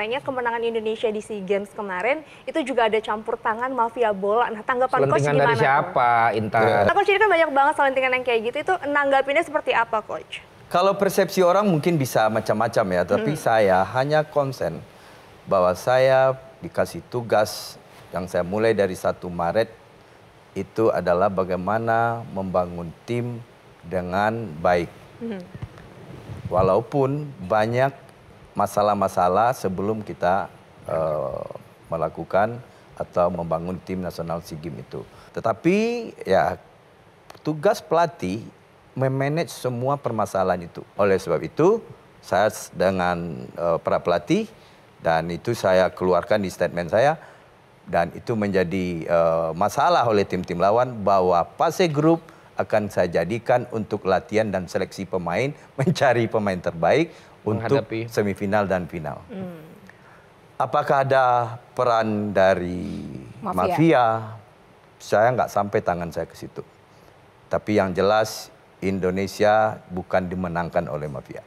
katanya kemenangan Indonesia di SEA Games kemarin itu juga ada campur tangan mafia bola. Nah, tanggapan coach Selentingan gimana? dari siapa, Intan? Nah, coach ini kan banyak banget selentingan yang kayak gitu. Itu nanggapinnya seperti apa, coach? Kalau persepsi orang mungkin bisa macam-macam ya, tapi saya hanya konsen bahwa saya dikasih tugas yang saya mulai dari 1 Maret itu adalah bagaimana membangun tim dengan baik. Walaupun banyak masalah-masalah sebelum kita eh, melakukan atau membangun tim nasional SEA Games itu. Tetapi ya tugas pelatih memanage semua permasalahan itu. Oleh sebab itu, saya dengan eh, para pelatih dan itu saya keluarkan di statement saya dan itu menjadi eh, masalah oleh tim-tim lawan bahwa fase grup akan saya jadikan untuk latihan dan seleksi pemain, mencari pemain terbaik untuk Menghadapi. semifinal dan final. Apakah ada peran dari Mafia. mafia? Saya nggak sampai tangan saya ke situ. Tapi yang jelas Indonesia bukan dimenangkan oleh mafia.